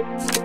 you